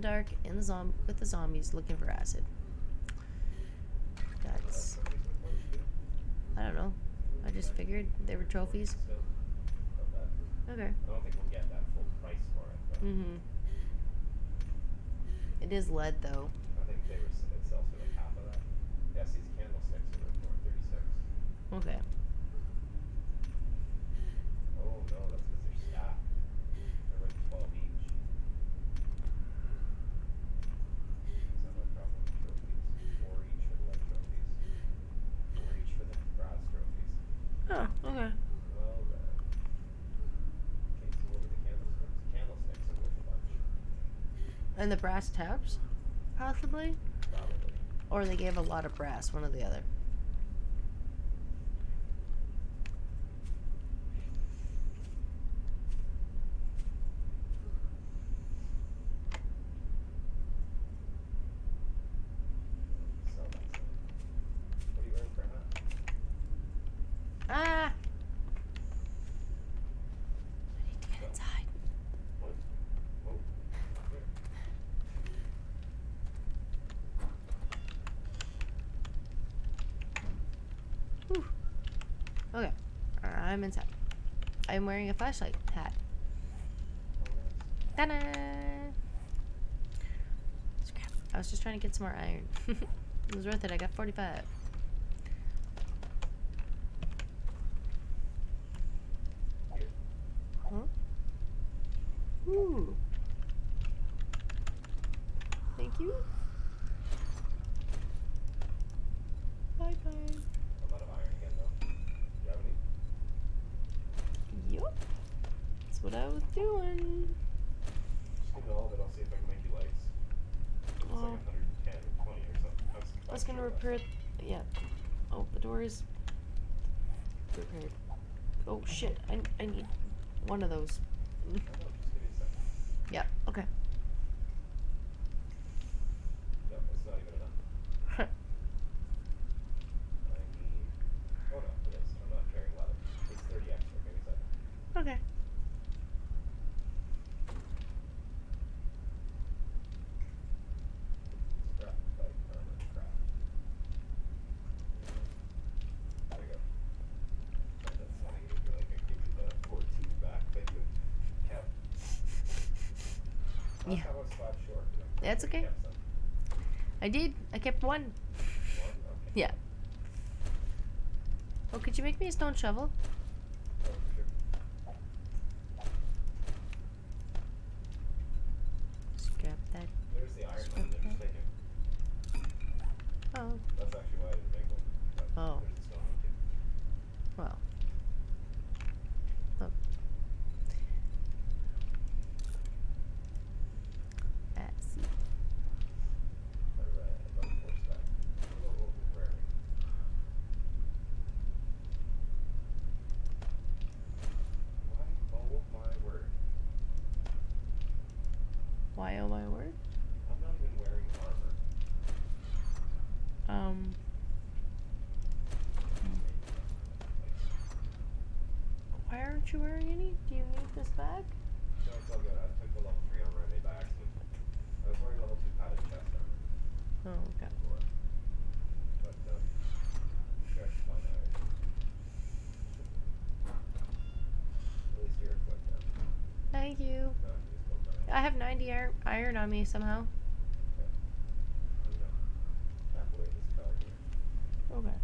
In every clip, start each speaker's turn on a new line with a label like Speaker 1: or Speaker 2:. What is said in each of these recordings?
Speaker 1: the dark in the zom- with the zombies looking for acid. That's I don't know. I just figured they were trophies.
Speaker 2: Still, not bad.
Speaker 1: Okay.
Speaker 2: I don't think we'll get that full price for it,
Speaker 1: Mm-hmm. It is lead though.
Speaker 2: I think they were it sells for like half of that. Yes, these candlesticks are worth more, thirty six.
Speaker 1: Okay.
Speaker 2: Oh no, that's because they're stacked. They're like twelve each. Is that my problem with trophies? Four each for the lead trophies. Four each for the brass trophies.
Speaker 1: Oh, okay.
Speaker 2: Well then. Okay, so what were the candlesticks? Candlesticks are worth a bunch.
Speaker 1: And the brass taps? Possibly?
Speaker 2: Probably.
Speaker 1: Or they gave a lot of brass, one or the other.
Speaker 2: Sell that stuff. What are you wearing for a hat?
Speaker 1: Ah! I need to get inside.
Speaker 2: What? Whoa. Here.
Speaker 1: Whew. Okay. I'm inside. I'm wearing a flashlight hat. Ta-da! I was just trying to get some more iron. it was worth it. I got 45. Huh? Ooh. Thank you. Bye bye.
Speaker 2: I'm out of iron again though. Do you have any?
Speaker 1: Yup. That's what I was doing.
Speaker 2: Just give me all of it, I'll see if I can make you lights. It's
Speaker 1: Oh.
Speaker 2: like 110 or 20 or something. I was,
Speaker 1: I was gonna repair. Yeah. Oh, the door is repaired. Oh shit! I I need one of those. Mm.
Speaker 2: just give me a second.
Speaker 1: Yeah. Okay.
Speaker 2: Yep, it's not even enough. I need. Oh no, it is. I'm not carrying 11. It's 30 extra. Give me a second.
Speaker 1: okay.
Speaker 2: Scrap like armor craft. There we go. And that's funny. You feel like I gave you the 14 back that you kept. Last
Speaker 1: Yeah.
Speaker 2: time I was five short.
Speaker 1: That's okay. I did. I kept one. Yeah. Oh, could you make me a stone shovel? Scrap that.
Speaker 2: There's the iron
Speaker 1: Scrap
Speaker 2: one.
Speaker 1: That. Oh.
Speaker 2: That's actually why I didn't make one.
Speaker 1: Oh.
Speaker 2: There's a stone one too.
Speaker 1: Well. Oh. Ah, see.
Speaker 2: Alright, about four stack. Whoa, whoa, whoa, where are we? Why? Oh my word.
Speaker 1: Why oh my word?
Speaker 2: I'm not even wearing armor.
Speaker 1: Um. Why aren't you wearing any? Do you need this bag?
Speaker 2: No, it's all good. I took the level 3 armor by accident. I was wearing level 2 padded chest armor
Speaker 1: Oh, okay.
Speaker 2: before. But, um, sure, I should find. At least you're equipped now.
Speaker 1: Thank you.
Speaker 2: No, I can just go for it.
Speaker 1: I have 90 iron on me somehow.
Speaker 2: Okay. I'm gonna tap away this card here.
Speaker 1: Okay.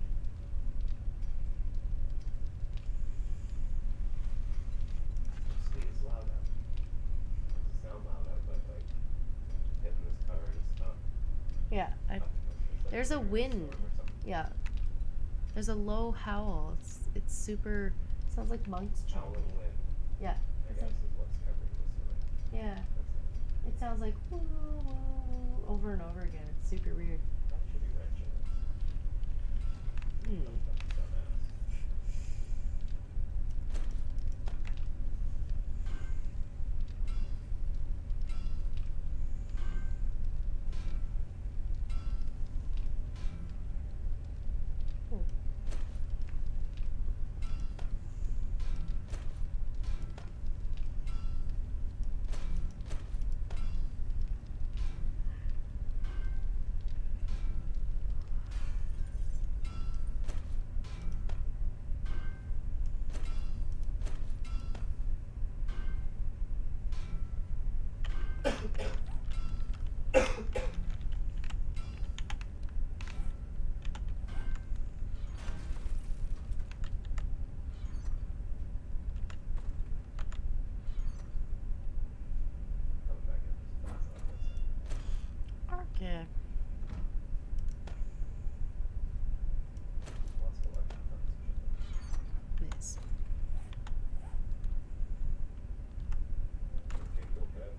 Speaker 2: Sweet, it's loud out. Doesn't sound loud out, but like hitting this card is not.
Speaker 1: Yeah. I,
Speaker 2: not much. It's like
Speaker 1: there's a wind.
Speaker 2: storm or something.
Speaker 1: yeah. There's a low howl. It's it's super. Sounds like monks chanting. Yeah.
Speaker 2: I
Speaker 1: It's
Speaker 2: guess,
Speaker 1: like,
Speaker 2: is what's covering this one.
Speaker 1: yeah. It sounds like woo, woo, woo, over and over again. It's super weird.
Speaker 2: That should be wrenching this.
Speaker 1: Hmm.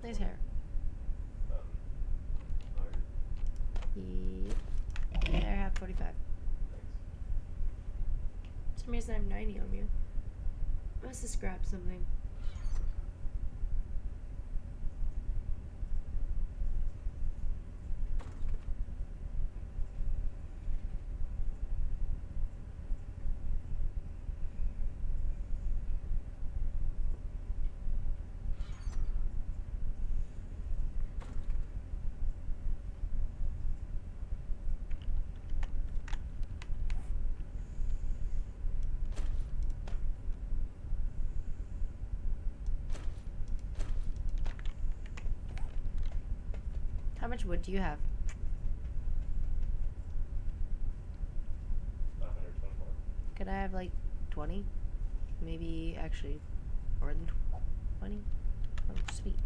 Speaker 1: Nice hair.
Speaker 2: Um, alright,
Speaker 1: Yep. Hair have 45.
Speaker 2: thanks.
Speaker 1: For some reason I have 90 on you. Must have scrapped something. How much wood do you have?
Speaker 2: A hundred twenty-four.
Speaker 1: Could I have like 20? Maybe actually more than 20? Oh, sweet.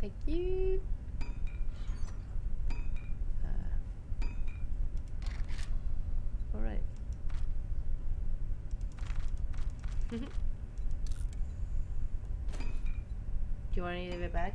Speaker 1: Thank you. Uh, all right. do you want any of it back?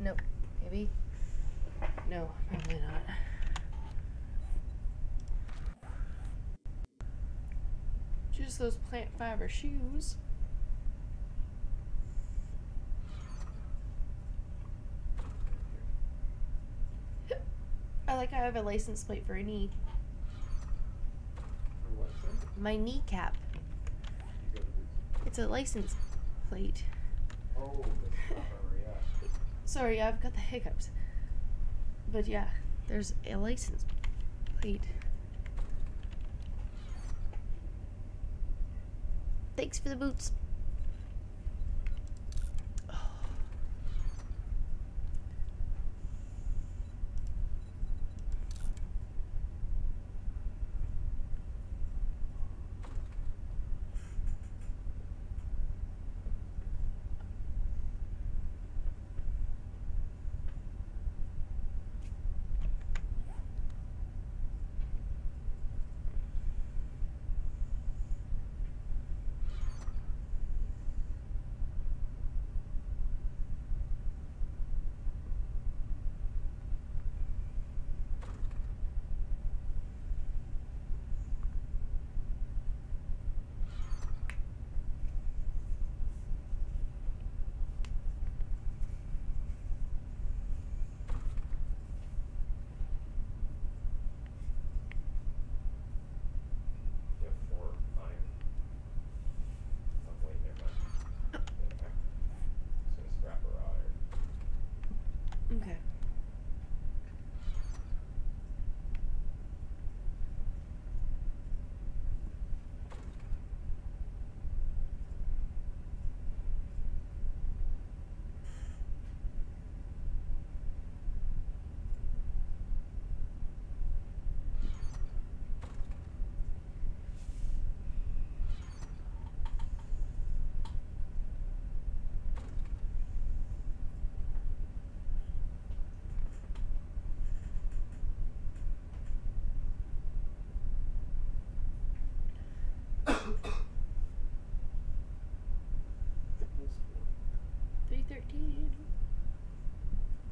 Speaker 1: Nope. Maybe. No, probably not. Just those plant fiber shoes. I like I have a license plate for a knee. My kneecap. It's a license plate.
Speaker 3: Oh, the top armor, yeah.
Speaker 1: Sorry, I've got the hiccups. But yeah, there's a license plate. Thanks for the boots.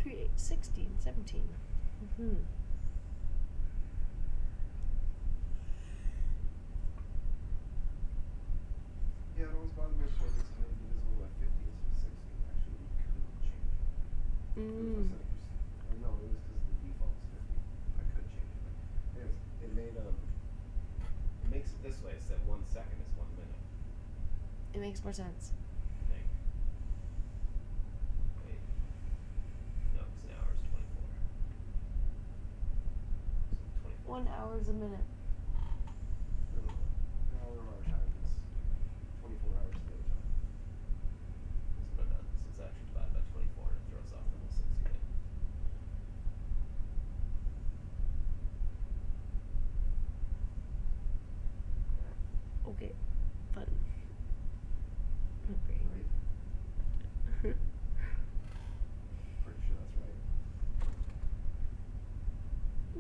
Speaker 1: 3, 16, 17. Mm-hmm.
Speaker 3: Yeah, it always bothered me before this time divisible by fifty instead of sixty. Actually, we could change it. It was
Speaker 1: Mm.
Speaker 3: like you said- or no, it was because the default is fifty. I could change it. Anyways, it made um. It makes it this way. It's that one second is one minute.
Speaker 1: It makes more sense.
Speaker 3: I think. Wait. No, it's an hour is twenty-four. So twenty-four.
Speaker 1: One hour is a minute.
Speaker 3: No, no, no. An hour of our time is twenty-four hours of their time. That's what I meant. So it's actually divided by twenty-four and it throws off the whole sixty day.
Speaker 1: Okay. Fun. Okay.
Speaker 3: Right? Pretty sure that's right.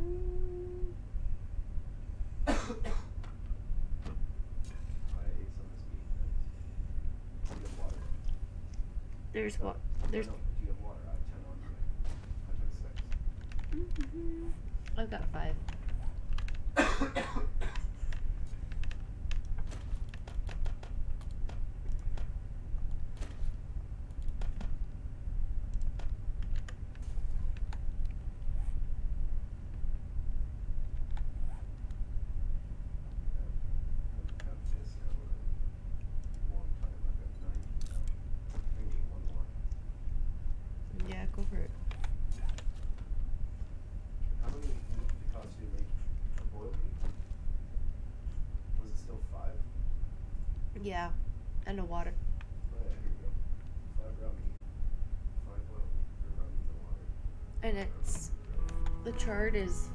Speaker 1: Mm.
Speaker 3: I ate some this week. Do you have water?
Speaker 1: There's
Speaker 3: Uh,
Speaker 1: what?
Speaker 3: no,
Speaker 1: There's.
Speaker 3: No, do you have water? I have ten on me. I there's. six.
Speaker 1: Mhm. I've got five.
Speaker 3: I haven't had this now in a long time. I've got ninety now. I need one more.
Speaker 1: Yeah, go for it.
Speaker 3: How many meat did it cost you to make a boiled meat? Was it still five?
Speaker 1: Yeah. And
Speaker 3: the water.
Speaker 1: And it's. The chart is